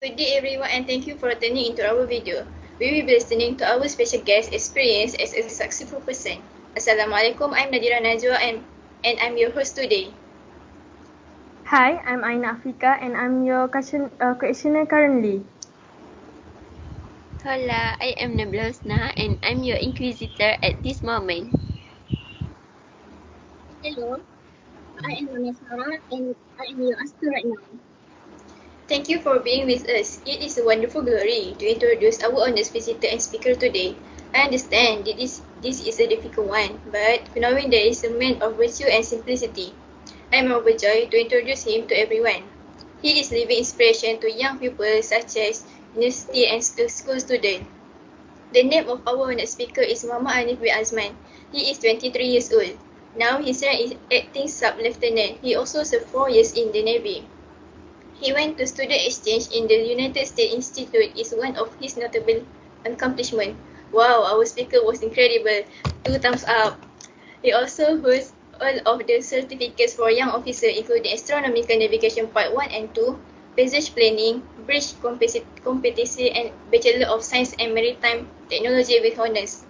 Good day everyone and thank you for tuning into our video. We will be listening to our special guest experience as a successful person. Assalamualaikum, I'm Nadira Najwa and, and I'm your host today. Hi, I'm Aina Afika and I'm your question, uh, questioner currently. Hola, I am Nabila Husna and I'm your inquisitor at this moment. Hello, I am Sarah and I am your asker right now. Thank you for being with us. It is a wonderful glory to introduce our honest visitor and speaker today. I understand that this, this is a difficult one, but knowing there is a man of virtue and simplicity, I am overjoyed to introduce him to everyone. He is living inspiration to young people such as university and school students. The name of our next speaker is Muhammad Hanif bin Azman. He is 23 years old. Now his rank is acting sub-lieutenant. He also served 4 years in the Navy. He went to student exchange in the United States Institute is one of his notable accomplishments. Wow, our speaker was incredible. Two thumbs up. He also holds all of the certificates for young officers including Astronomical Navigation Part 1 and 2, Passage Planning, Bridge Competency and Bachelor of Science and Maritime Technology with honors.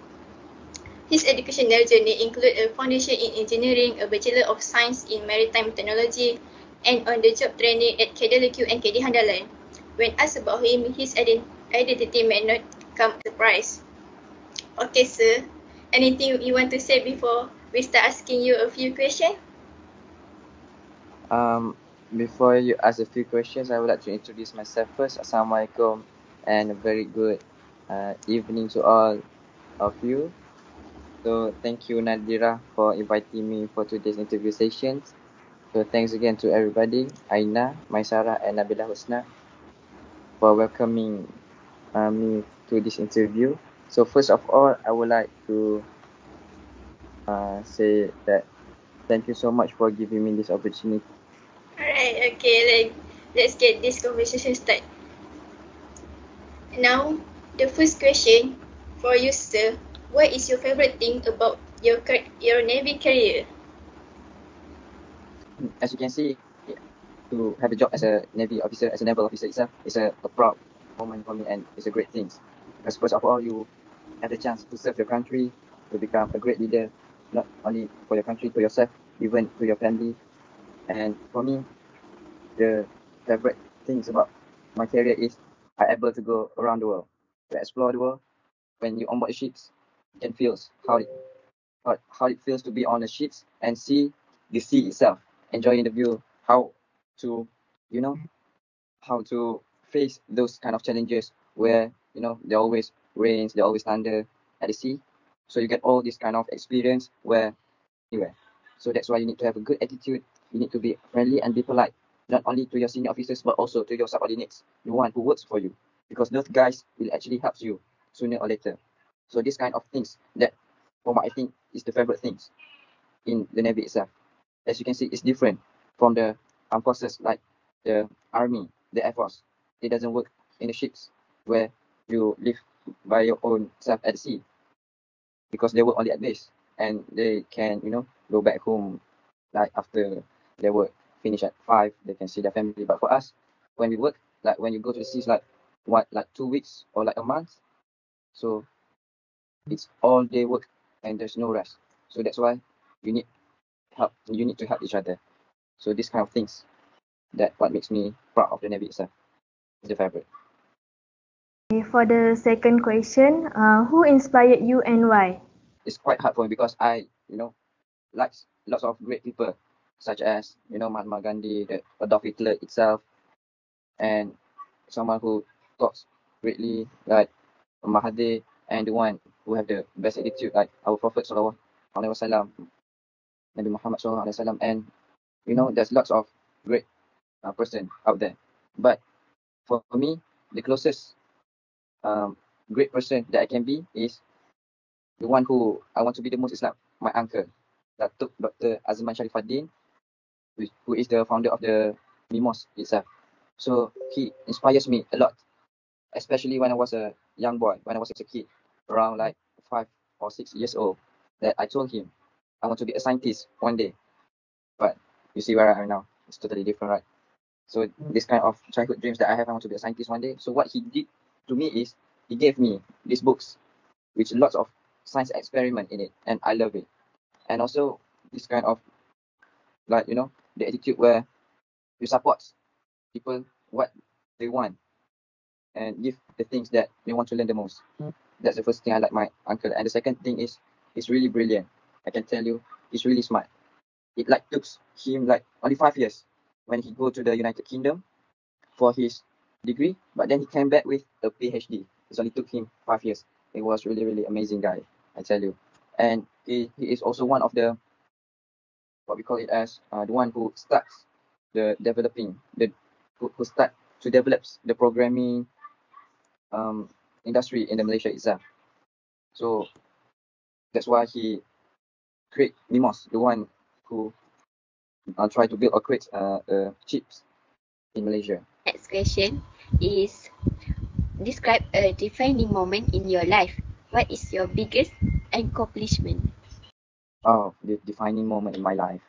His educational journey include a foundation in engineering, a Bachelor of Science in Maritime Technology, and on-the-job training at KDLQ and KD Handalan. When asked about him, his identity may not come surprise. Okay, sir. Anything you want to say before we start asking you a few questions? Um, before you ask a few questions, I would like to introduce myself first. Assalamualaikum and a very good uh, evening to all of you. So thank you Nadira for inviting me for today's interview sessions. So thanks again to everybody, Aina, Maisara and Nabila Husna for welcoming uh, me to this interview. So first of all, I would like to uh, say that thank you so much for giving me this opportunity. Alright, okay, let, let's get this conversation started. Now, the first question for you, sir. What is your favorite thing about your your Navy career? As you can see, to have a job as a Navy officer, as a naval officer itself, is a, a proud moment for me and it's a great thing. Because first of all, you have the chance to serve your country, to become a great leader, not only for your country, for yourself, even to your family. And for me, the favorite things about my career is I'm able to go around the world, to explore the world. When you onboard ships, can feel how it, how, how it feels to be on the ships and see the sea itself enjoying the view, how to, you know, how to face those kind of challenges where, you know, there always rains, there always thunder at the sea. So you get all this kind of experience where anywhere. So that's why you need to have a good attitude. You need to be friendly and be polite, not only to your senior officers, but also to your subordinates, the one who works for you. Because those guys will actually help you sooner or later. So this kind of things that, for what I think, is the favorite things in the Navy itself as you can see, it's different from the armed forces like the army, the air force. It doesn't work in the ships where you live by your own self at sea because they work only at base and they can, you know, go back home like after their work finish at five, they can see their family. But for us, when we work, like when you go to the seas, like what, like two weeks or like a month, so it's all day work and there's no rest. So that's why you need help you need to help each other. So this kind of things that what makes me proud of the navy itself is the fabric. For the second question uh, who inspired you and why? It's quite hard for me because i you know like lots of great people such as you know mahatma gandhi the adolf hitler itself and someone who talks greatly like mahathir and the one who have the best attitude like our prophet sallallahu alaihi wasallam Nabi Muhammad SAW and you know there's lots of great uh, person out there but for me the closest um, great person that I can be is the one who I want to be the most is like my uncle Datuk Dr. Azman Shariffadeen who is the founder of the MIMOS itself so he inspires me a lot especially when I was a young boy when I was a kid around like five or six years old that I told him I want to be a scientist one day. But you see where I am now. It's totally different, right? So this kind of childhood dreams that I have, I want to be a scientist one day. So what he did to me is he gave me these books, which lots of science experiment in it, and I love it. And also this kind of like you know the attitude where you support people what they want and give the things that they want to learn the most. Hmm. That's the first thing I like my uncle. And the second thing is he's really brilliant. I can tell you, he's really smart. It like took him like only five years when he go to the United Kingdom for his degree, but then he came back with a PhD. It only took him five years. He was really, really amazing guy, I tell you. And he, he is also one of the what we call it as uh, the one who starts the developing the who, who start to develop the programming um, industry in the Malaysia itself. So that's why he create Mimos, the one who uh, try to build or create uh, uh, chips in Malaysia. Next question is describe a defining moment in your life. What is your biggest accomplishment? Oh, the defining moment in my life.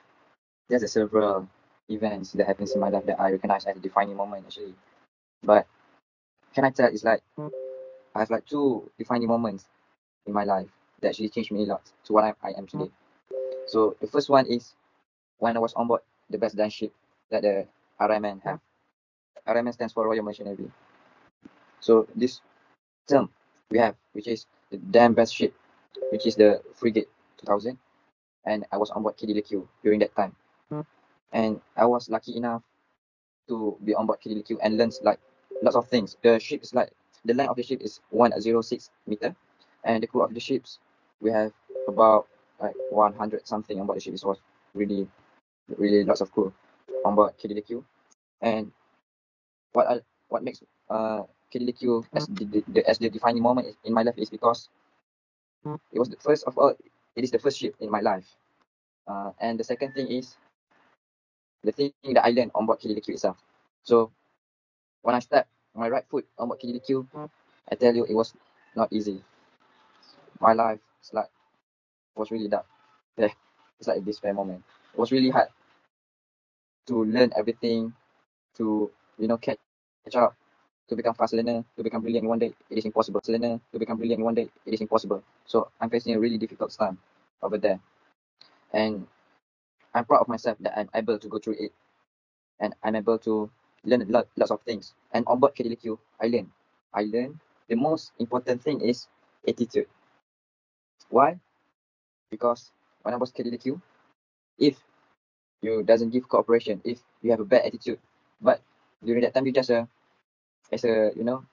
There's a several events that happens in my life that I recognize as a defining moment actually. But can I tell it's like I have like two defining moments in my life that actually changed me a lot to what I, I am today. So the first one is when I was on board the best dance ship that the RMN have. RMN stands for Royal Malaysian Navy. So this term we have, which is the damn best ship, which is the frigate 2000, and I was on board KD Lekiu during that time. Hmm. And I was lucky enough to be on board KD Lekiu and learn like lots of things. The ship is like the length of the ship is 106 meter, and the crew of the ships we have about like 100 something on board the ship. It was really, really lots of crew on board KD Lekiu. And what I, what makes uh KD Lekiu as the, the, as the defining moment in my life is because it was the first of all. It is the first ship in my life, uh, and the second thing is the thing that I learned on board KD Lekiu itself. So when I step my right foot on board KD Lekiu, I tell you it was not easy. My life is like was really dark. Yeah, it's like a despair moment. It was really hard to learn everything, to you know catch, catch up, to become fast learner, to become brilliant one day. It is impossible. Learner to become brilliant one day. It is impossible. So I'm facing a really difficult time over there, and I'm proud of myself that I'm able to go through it, and I'm able to learn a lot, lots of things. And on board KD Lekiu, I learn. I learn. The most important thing is attitude. Why? Because when I was KD Lekiu, if you doesn't give cooperation, if you have a bad attitude, but during that time you just a as a you know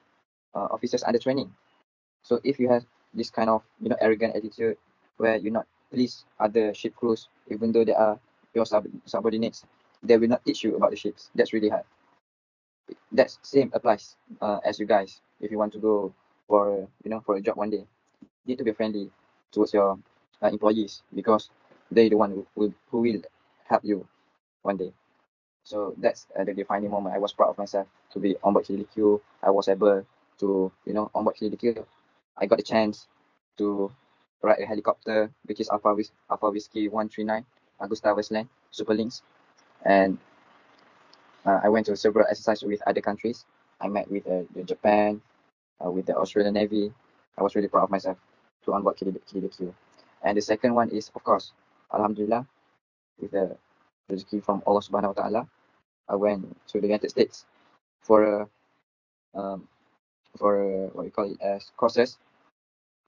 uh, officers under training. So if you have this kind of you know arrogant attitude where you not please other ship crews even though they are your sub subordinates, they will not teach you about the ships. That's really hard. That same applies uh, as you guys. If you want to go for you know for a job one day, you need to be friendly towards your uh, employees because they the one who who will help you one day. So that's uh, the defining moment. I was proud of myself to be on board KDQ. I was able to, you know, on board KDQ. I got the chance to ride a helicopter, which is Alpha, Whis- Alpha Whiskey 139, AgustaWestland, Superlinks. And uh, I went to several exercises with other countries. I met with uh, the Japan, uh, with the Australian Navy. I was really proud of myself to on board KDQ. And the second one is, of course, Alhamdulillah, with the rezeki from Allah Subhanahu Wa Taala, I went to the United States for a um, for a, what we call it as courses,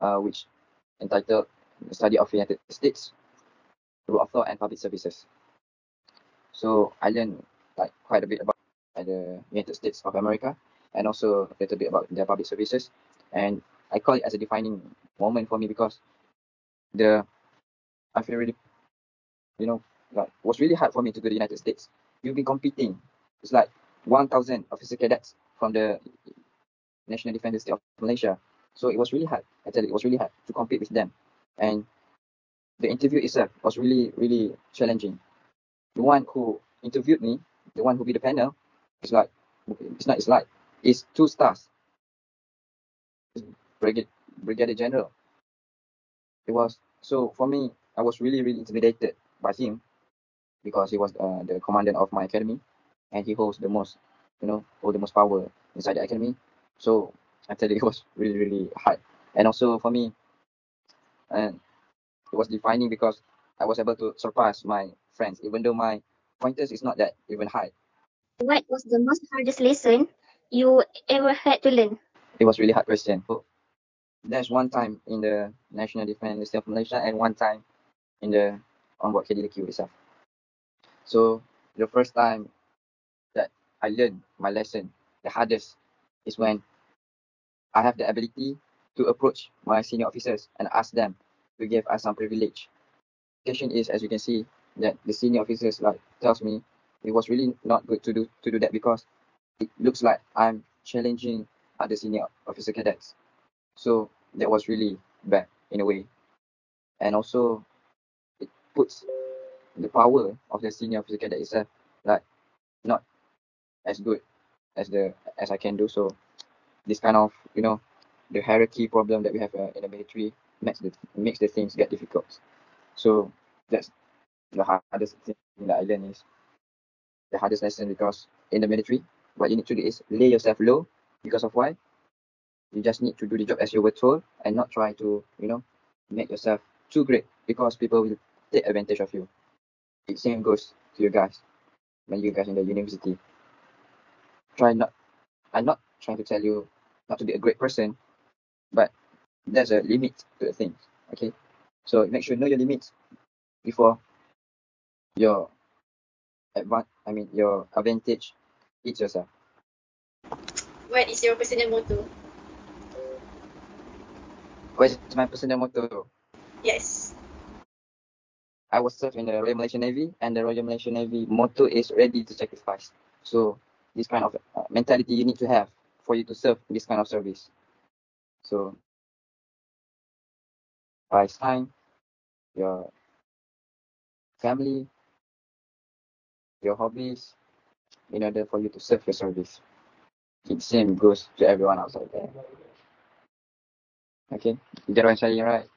uh, which entitled the study of United States, rule of law and public services. So I learned like quite a bit about the United States of America and also a little bit about their public services. And I call it as a defining moment for me because the I feel really, you know, like was really hard for me to go to the United States. You've been competing. It's like 1,000 officer cadets from the National Defence State of Malaysia. So it was really hard. I tell you, it was really hard to compete with them. And the interview itself was really, really challenging. The one who interviewed me, the one who be the panel, it's like, it's not, it's like, it's two stars. Brigade, Brigadier General. It was, so for me, I was really, really intimidated by him because he was uh, the commandant of my academy. and he holds the most, you know, all the most power inside the academy. So I tell you, it was really, really hard. And also for me, and it was defining because I was able to surpass my friends, even though my pointers is not that even high. What was the most hardest lesson you ever had to learn? It was really hard question. There's one time in the National Defence University of Malaysia and one time in the onboard KD Lekiu itself. So the first time that I learned my lesson, the hardest is when I have the ability to approach my senior officers and ask them to give us some privilege. The question is, as you can see, that the senior officers like tells me it was really not good to do to do that because it looks like I'm challenging other senior officer cadets. So that was really bad in a way. And also it puts the power of the senior officer cadet itself like not as good as the as I can do. So this kind of you know the hierarchy problem that we have uh, in the military makes the makes the things get difficult. So that's the hardest thing that I learned is the hardest lesson because in the military, what you need to do is lay yourself low because of why? You just need to do the job as you were told and not try to, you know, make yourself too great because people will take advantage of you. The same goes to you guys when you guys in the university. Try not I'm not trying to tell you not to be a great person, but there's a limit to the things. Okay. So make sure you know your limits before your advan I mean your advantage hits yourself. What is your personal motto? What is my personal motto? Yes. I was served in the Royal Malaysian Navy and the Royal Malaysian Navy motto is ready to sacrifice. So this kind of uh, mentality you need to have for you to serve this kind of service. So by time, your family, your hobbies, in order for you to serve your service. It same goes to everyone outside there. Okay, you get what I'm saying, right?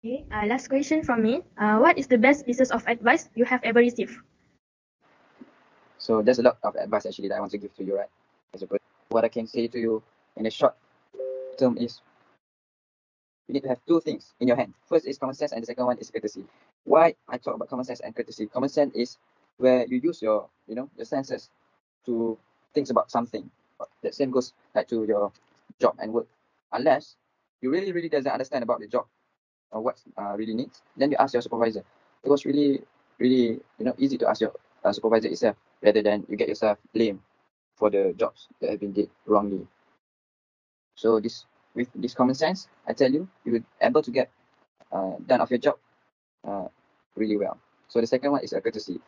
Okay, uh, last question from me. Uh, what is the best pieces of advice you have ever received? So there's a lot of advice actually that I want to give to you, right? As a person. What I can say to you in a short term is you need to have two things in your hand. First is common sense and the second one is courtesy. Why I talk about common sense and courtesy? Common sense is where you use your, you know, your senses to think about something. That same goes like to your job and work. Unless you really, really doesn't understand about the job or what uh, really needs, then you ask your supervisor. It was really, really, you know, easy to ask your uh, supervisor itself rather than you get yourself blamed for the jobs that have been did wrongly. So this with this common sense, I tell you, you will able to get uh, done of your job uh, really well. So the second one is a courtesy.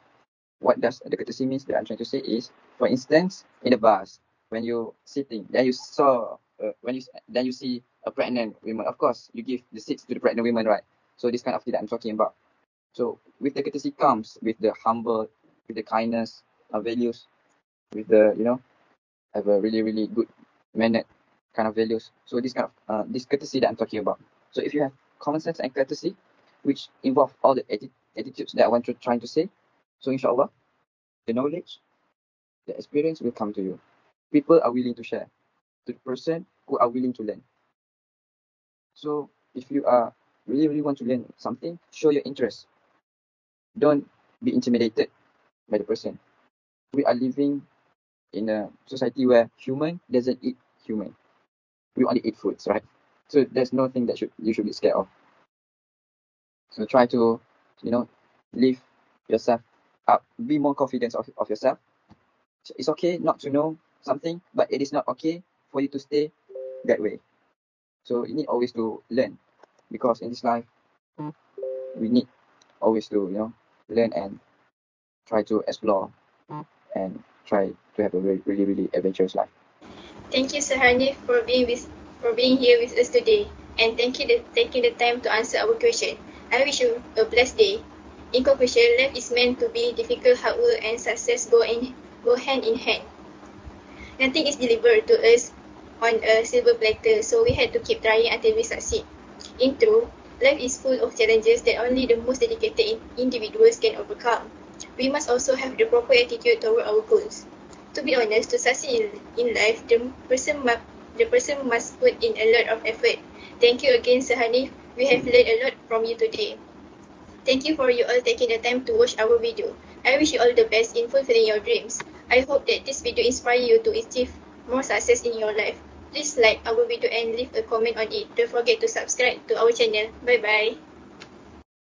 What does the courtesy means that I'm trying to say is, for instance, in the bus, when you're sitting, then you saw, uh, when you then you see a pregnant woman, of course, you give the seats to the pregnant woman, right? So this kind of thing that I'm talking about. So with the courtesy comes with the humble, with the kindness, uh, values, with the, you know, have a really, really good mannered kind of values. So this kind of uh, this courtesy that I'm talking about. So if you have common sense and courtesy, which involve all the atti- attitudes that I want to trying to say, so inshallah, the knowledge, the experience will come to you. People are willing to share to the person who are willing to learn. So if you are really really want to learn something, show your interest. Don't be intimidated by the person. We are living in a society where human doesn't eat human we only eat foods, right? So there's nothing that should you should be scared of. So try to, you know, lift yourself up. Be more confident of, of yourself. It's okay not to know something, but it is not okay for you to stay that way. So you need always to learn, because in this life, we need always to you know learn and try to explore and try to have a really really, really adventurous life. Thank you, Sir Hanif, for being with for being here with us today, and thank you for taking the time to answer our question. I wish you a blessed day. In conclusion, life is meant to be difficult, hard work, and success go in go hand in hand. Nothing is delivered to us on a silver platter, so we had to keep trying until we succeed. In truth, life is full of challenges that only the most dedicated in- individuals can overcome. we must also have the proper attitude toward our goals. To be honest, to succeed in, in life, the person, mu- the person must put in a lot of effort. Thank you again, Sir Hanif. We have learned a lot from you today. Thank you for you all taking the time to watch our video. I wish you all the best in fulfilling your dreams. I hope that this video inspires you to achieve more success in your life. Please like our video and leave a comment on it. Don't forget to subscribe to our channel. Bye bye.